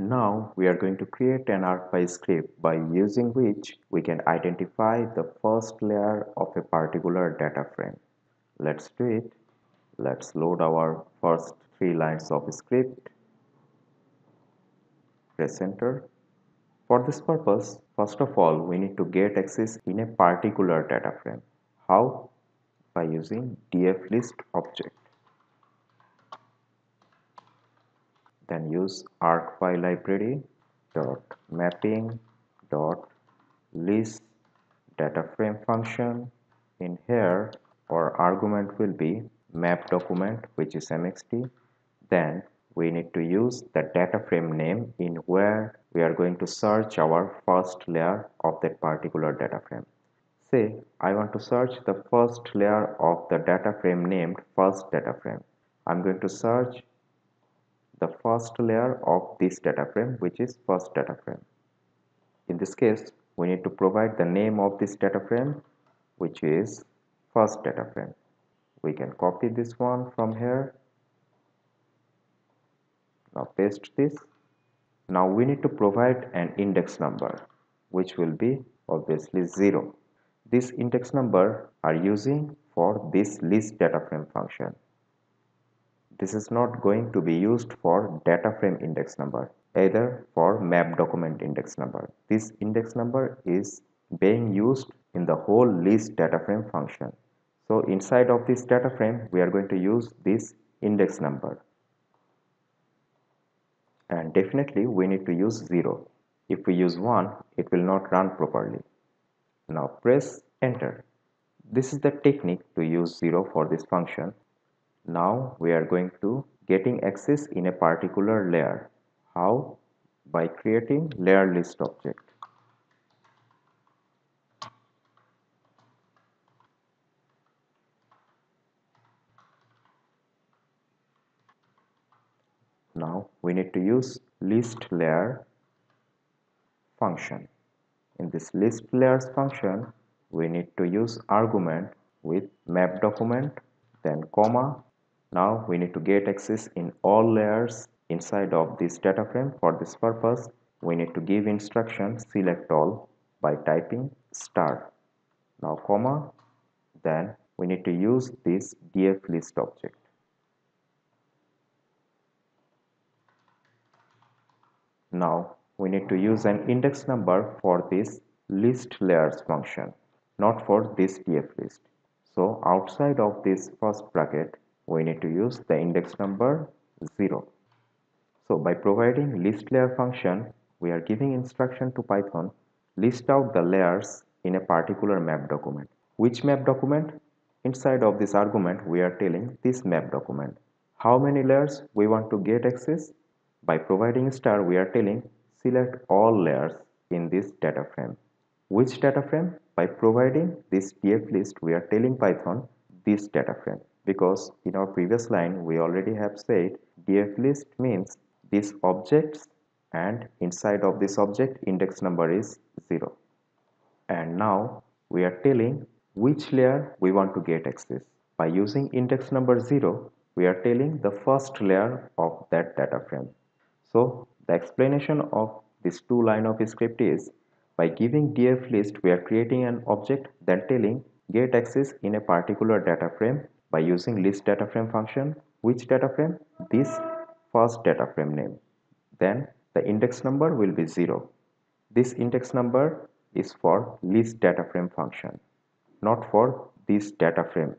Now we are going to create an ArcPy script by using which we can identify the first layer of a particular data frame. Let's do it. Let's load our first three lines of script. Press enter. For this purpose, first of all, we need to get access in a particular data frame. How? By using dflist object. Then use arcpy library dot mapping dot list data frame function in here our argument will be map document which is mxd then we need to use the data frame name in where we are going to search our first layer of that particular data frame. Say I want to search the first layer of the data frame named first data frame. I'm going to search the first layer of this data frame which is first data frame. In this case we need to provide the name of this data frame which is first data frame. We can copy this one from here. Now paste this. Now we need to provide an index number which will be obviously 0 this index number are using for this list data frame function this is not going to be used for data frame index number, either for map document index number. This index number is being used in the whole list data frame function. So inside of this data frame, we are going to use this index number. And definitely we need to use 0. If we use 1, it will not run properly. Now press enter. This is the technique to use 0 for this function now we are going to getting access in a particular layer. How? By creating layer list object. Now we need to use list layer function. In this list layers function, we need to use argument with map document, then comma, now we need to get access in all layers inside of this data frame. For this purpose, we need to give instruction select all by typing star. Now comma, then we need to use this df list object. Now we need to use an index number for this list layers function, not for this df list. So outside of this first bracket, we need to use the index number 0 so by providing list layer function we are giving instruction to python list out the layers in a particular map document. Which map document? Inside of this argument we are telling this map document. How many layers we want to get access? By providing star we are telling select all layers in this data frame. Which data frame? By providing this df list we are telling python this data frame because in our previous line we already have said df list means these objects and inside of this object index number is 0 and now we are telling which layer we want to get access. By using index number 0 we are telling the first layer of that data frame. So the explanation of this two line of script is by giving df list we are creating an object then telling get access in a particular data frame by using list data frame function which data frame? This first data frame name. Then the index number will be 0 this index number is for list data frame function not for this data frame.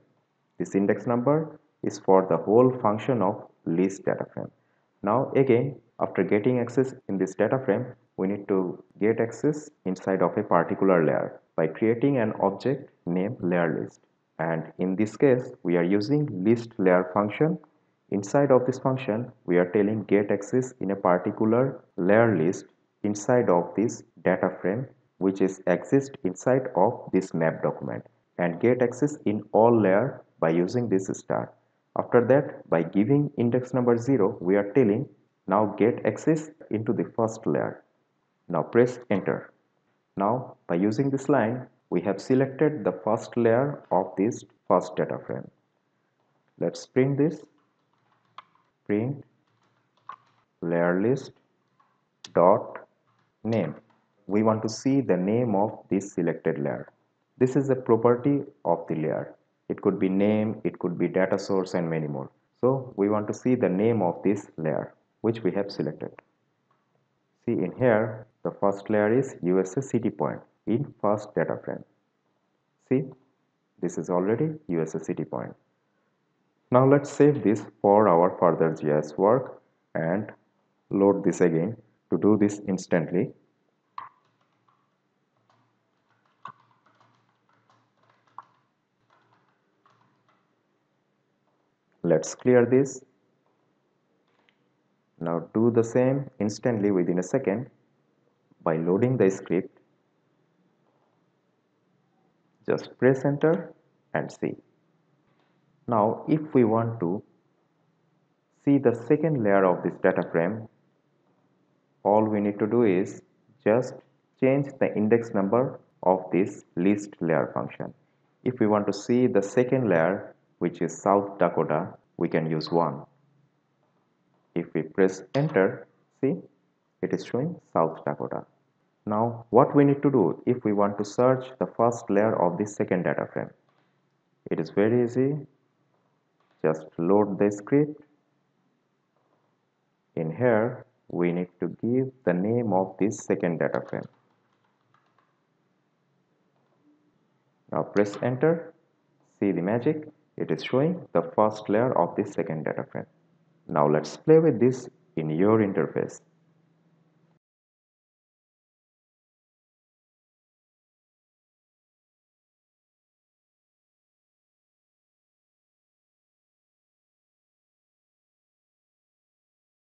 This index number is for the whole function of list data frame. Now again after getting access in this data frame we need to get access inside of a particular layer by creating an object named layer list and in this case we are using list layer function. Inside of this function we are telling get access in a particular layer list inside of this data frame which is exist inside of this map document and get access in all layer by using this star. After that by giving index number 0 we are telling now get access into the first layer. Now press enter. Now by using this line we have selected the first layer of this first data frame. Let's print this. Print. Layer list. Dot. Name. We want to see the name of this selected layer. This is a property of the layer. It could be name it could be data source and many more. So we want to see the name of this layer which we have selected. See in here the first layer is USA city point in first data frame. See this is already USA city point. Now let's save this for our further GIS work and load this again to do this instantly. Let's clear this. Now do the same instantly within a second by loading the script just press enter and see. Now if we want to see the second layer of this data frame all we need to do is just change the index number of this list layer function. If we want to see the second layer which is South Dakota we can use 1 if we press enter see it is showing South Dakota now what we need to do if we want to search the first layer of this second data frame? It is very easy. Just load the script. In here we need to give the name of this second data frame. Now press enter. See the magic. It is showing the first layer of this second data frame. Now let's play with this in your interface